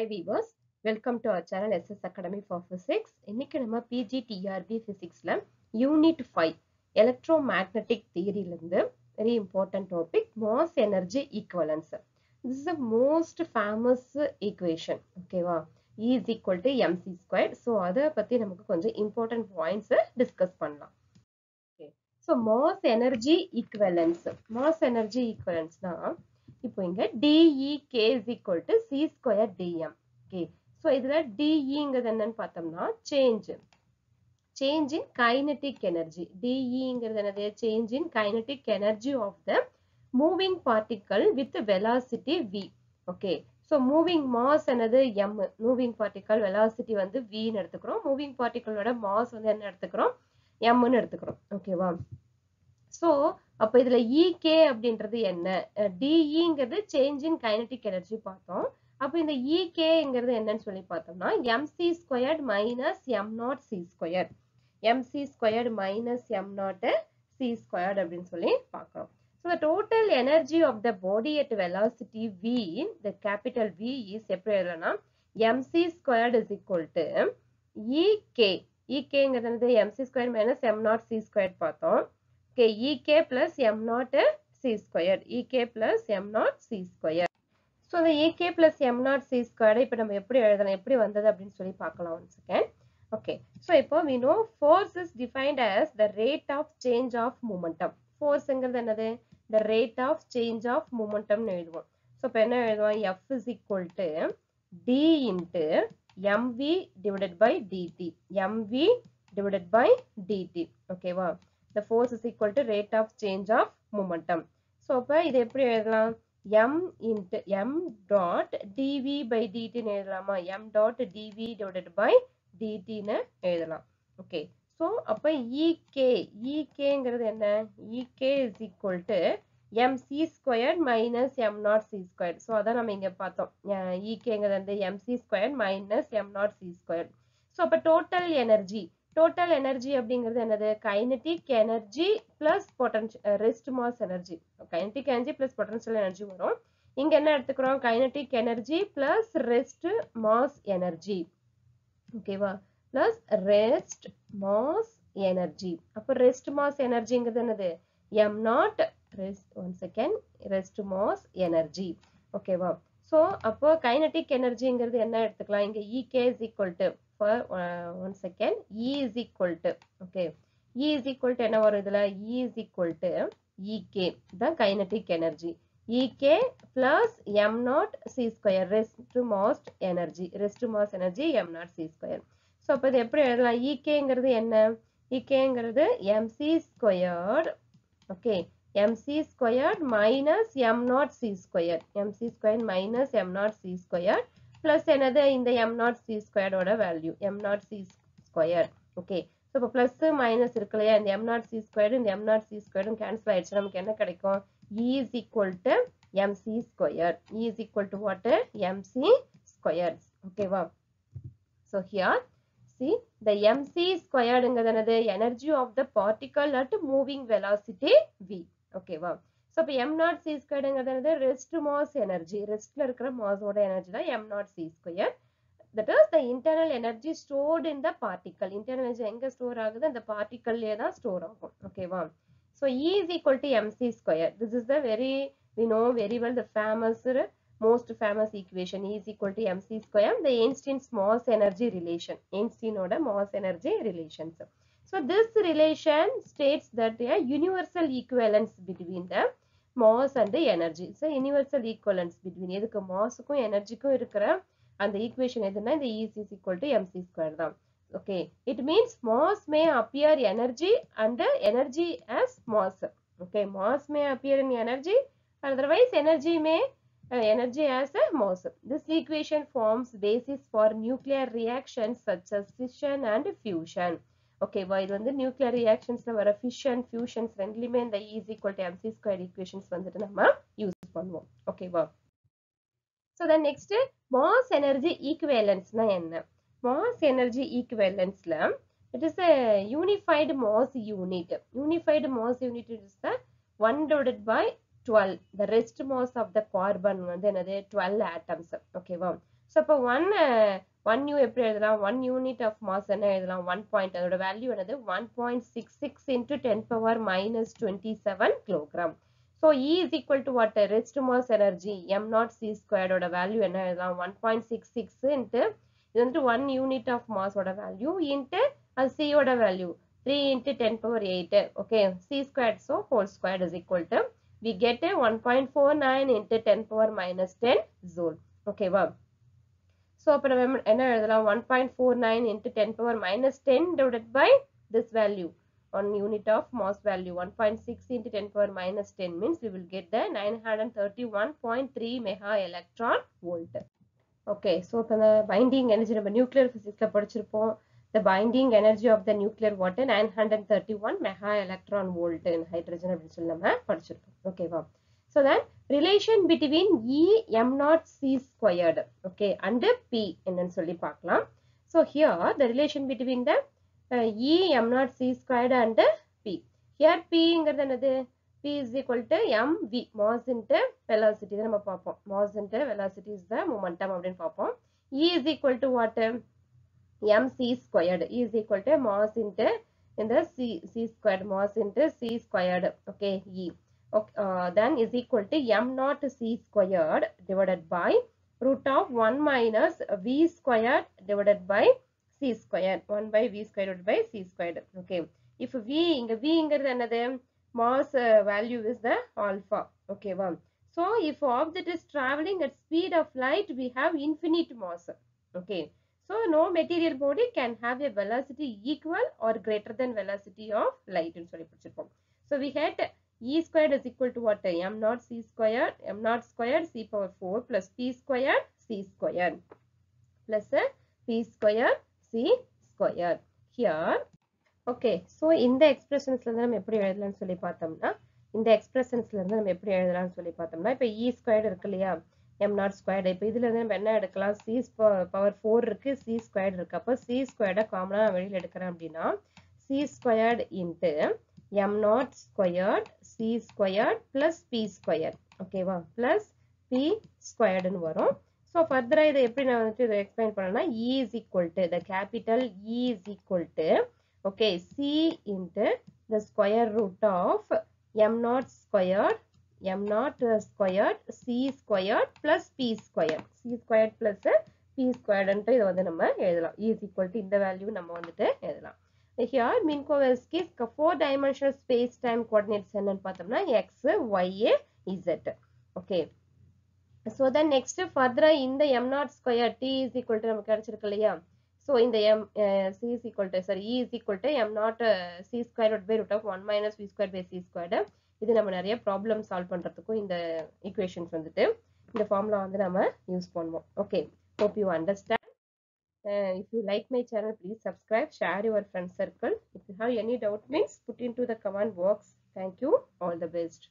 Hi viewers welcome to our channel SS academy for physics இன்னைக்கு நம்ம PG TRB unit five electromagnetic தியரியிலிருந்து very important topic mass energy equivalence this is a most famous equation ஓகேவா E is equal to square squared. So அதை பத்தி நமக்கு கொஞ்சம் important points discuss பண்ணலாம். Okay so mass energy equivalence mass energy ஈக்குவலன்ஸ்னால் இப்போ இங்க DEK is equal to C square DM okay so இதுல டிஇங்கிறது என்னன்னு பார்த்தோம்னா change change in kinetic energy டிஇங்கிறது என்னது? Change in kinetic energy of the moving particle with velocity V okay so moving mass என்னது? M. Moving particle velocity வந்து வின்னு எடுத்துக்கிறோம். Moving பார்ட்டிக்கலோட mass வந்து என்ன எடுத்துக்கிறோம்? Mன்னு எடுத்துக்கிறோம். ஓகேவா ஸோ அப்போ இதுல இகே அப்படின்றது என்ன? டிஇங்கிறது சேஞ்ச் இன் கைனட்டிக் எனர்ஜி பார்த்தோம். அப்போ இந்த இகேங்கிறது என்னன்னு சொல்லி பார்த்தோம்னா MC squared minus M naught C square MC squared minus M naught C squared அப்படின்னு சொல்லி பார்க்கிறோம். So the total energy of the body at velocity v, the capital V is எப்படி எழுதலாம்? Mc squared is equal to ek. ekங்கிறது mc squared minus M naught c squared பார்த்தோம். Okay, ek plus m naught c squared. ek plus m naught c squared. So the ek plus m naught c squared இப்போ நம்ம எப்படி எழுதலாம் எப்படி வந்தது அப்படின்னு சொல்லி பார்க்கலாம் ஒன் செகண்ட். Okay, so இப்போ we know force is defined as the rate of change of momentum. ஃபோர்ஸ்ங்கிறது என்னது the rate of change of momentum எழுதுவோம் ஸோ இப்போ என்ன எழுதுவோம் F is equal to D into mv divided by dt mv divided by dt ஓகேவா the force is equal to rate of change of momentum so அப்போ இது எப்படி எழுதலாம் m into m dot dv by dt ன்னு எழுதலாமா m dot dv divided by dt ன்னு எழுதலாம் okay so அப்போ EK EKங்கிறது என்ன EK is equal to mc squared minus m naught c squared so அதான் நம்ம இங்க பார்த்தோம் EKங்கிறது வந்து mc squared minus m naught c squared so அப்போ total energy டோட்டல் எனர்ஜி அப்படிங்கிறது என்னது? Kinetic energy plus potential rest mass energy kinetic energy plus potential energy வரும். இங்க என்ன எடுத்துக்கிறோம்? Kinetic energy plus rest mass energy ஓகேவா பிளஸ் ரெஸ்ட் மாஸ் எனர்ஜி அப்போ rest mass எனர்ஜிங்கிறது என்னது? M naught rest one second rest mass energy ஓகேவா so அப்போ கைனட்டிக் எனர்ஜிங்கிறது என்ன எடுத்துக்கலாம்? இங்க EK is equal to for one second E is equal to okay E is equal to என்ன வரும் இதுல? E is equal to EK தான் kinetic energy EK plus M naught C square rest mass energy rest mass energy M naught C square so அப்போ இது எப்படி எழுதலாம்? இகேங்கிறது என்ன? இகேங்கிறது MC squared okay MC squared minus M naught C square MC square minus M naught C square plus என்னது? இந்த am not C ஸ்கொயர்டோட value M naught C square okay so இப்போ plus minus இருக்கு இல்லையா? இந்த எம் நாட் சி ஸ்கொயர் இந்த am not C ஸ்கொயரும் cancel ஆயிடுச்சு. நமக்கு என்ன கிடைக்கும்? E is equal to MC square E is equal to what MC square ஓகேவா so here see the mc squared ங்கிறது என்னது? Energy of the particle at moving velocity v. ஓகேவா so இப்போ எம் நாட் சி ஸ்கொயர்டுங்கிறது என்னது rest mass energy ரெஸ்ட்ல இருக்கிற மாஸோட எனர்ஜி தான் M naught C square that is the internal energy stored in the particle internal energy எங்க store ஆகுது? அந்த பார்ட்டிக்கல்லே தான் ஸ்டோர் ஆகும். ஓகேவா so E is equal to MC square this is the very we know very well the famous most famous equation. E is equal to mc square. The Einstein's mass energy relation. Einstein oda mass energy relations. So this relation states that a universal equivalence between the mass and the energy so universal equivalence between எதுக்கு மாஸுக்கும் எனர்ஜிக்கும் இருக்கிற அந்த equation எதுனா இந்த E is equal to mc square தான் okay it means mass may appear energy and energy as mass okay mass may appear in energy otherwise energy may uh, energy as a mass. This equation forms basis for nuclear reactions such as fission and fusion. ஓகேவா இது வந்து nuclear ரியாக்ஷன்ஸ்ல வர fission fusions ரெண்டுலையுமே இந்த is equal to MC square equations வந்துட்டு நம்ம use பண்ணுவோம். ஓகேவா so then next mass energy ஈக்குவேலன்ஸ்னா என்ன? Mass energy ஈக்குவேலன்ஸ்ல it is a unified mass unit unified mass unit is the one divided by twelve the rest mass of the carbon வந்து என்னது? Twelve atoms ஓகேவா so இப்போ one one U எப்படி எழுதலாம்? One unit of mass என்ன எழுதலாம்? One point அதோட value என்னது? One point six six into ten power minus twenty seven kilogram so E is equal to what rest mass energy M naught C ஸ்கொயர்டோட value என்ன எழுதலாம்? One point six six into இது வந்துட்டு one unit of மாஸோட value into அது சியோட value three into ten power eight okay C squared so whole squared is equal to we get a 1.49 into 10 power minus 10 joule. ஓகேவா so அப்போ நம்ம என்ன எழுதலாம்? One point four nine into ten power minus ten divided by this value one unit of mass value one point six into ten power minus ten means we will get the nine hundred and thirty one point three mega electron volt okay so இப்போ இந்த binding energy நம்ம nuclear ஃபிசிக்ஸில் படிச்சிருப்போம். The binding energy of the nuclear water 931 mega electron volt in hydrogen அப்படின்னு சொல்லி நம்ம படிச்சிருப்போம். ஓகேவா so then relation between E m naught C squared okay and P என்னன்னு சொல்லி பார்க்கலாம் so here the relation between the uh, E m naught C squared and P here P ங்கிறது என்னது P is equal to mv mass into velocity இது நம்ம பார்ப்போம் mass into velocity is the momentum அப்படின்னு பார்ப்போம் E is equal to what mc squared E is equal to mass into in the c c squared mass into c squared okay E okay, uh, then is equal to m naught c squared divided by root of 1 minus v squared divided by c squared 1 by v squared divided by c squared okay if v இங்க v ங்கிறது என்னது mass uh, value is the alpha okay wow so if object is traveling at speed of light we have infinite mass okay so no material body can have a velocity equal or greater than velocity of light ன்னு சொல்லி படிச்சிருப்போம் so we had e squared is equal to what? M naught c squared m naught squared c power 4 plus p squared c squared. Plus eh, p squared c squared. Here okay so இந்த எக்ஸ்பிரஷன்ஸ்ல இருந்து நம்ம எப்படி எழுதலாம்னு சொல்லி பார்த்தோம்னா இந்த எக்ஸ்பிரஷன்ஸ்ல இருந்து நம்ம எப்படி எழுதலாம்னு சொல்லி பார்த்தோம்னா இப்போ இ ஸ்கொயர்டு இருக்கு இல்லையா? எம் நாட் ஸ்கொயர்டு இப்போ இதுல இருந்து நம்ம என்ன எடுக்கலாம்? சி பவர் ஃபோர் இருக்கு சி ஸ்கொயர்டு இருக்கு. அப்போ சி ஸ்கொயர்டை காமனாக நான் வெளியில் எடுக்கிறேன் அப்படின்னா C squared into M naught squared C squared plus P square ஓகேவா p பி ஸ்கொயர்டுன்னு வரும். ஸோ ஃபர்தராக இதை எப்படி நான் வந்துட்டு இதை எக்ஸ்பிளைன் பண்ணேன்னா E is equal to the capital E is equal to okay C into the square root of M naught squared m naught squared c squared plus p squared. C squared plus p squared ன்ட்டு இதை வந்து நம்ம எழுதலாம். E is equal to இந்த value நம்ம வந்துட்டு எழுதலாம். Here Minkowski four dimensional space time coordinates என்னன்னு பார்த்தோம்னா x y z. Okay so then next ஃபர்தரா இந்த m naught square t is equal to நமக்கு கிடைச்சிருக்கு இல்லையா? ஸோ இந்த m c is equal to sorry e is equal to m naught c square by root of 1 minus v squared by c squared. இது நம்ம நிறைய problem solve பண்றதுக்கும் இந்த equations வந்துட்டு இந்த ஃபார்முலா வந்து நம்ம யூஸ் பண்ணுவோம். Okay hope you understand Uh, if you like my channel, please subscribe, share your friend circle. If you have any doubt means put into the comment box. Thank you. All the best.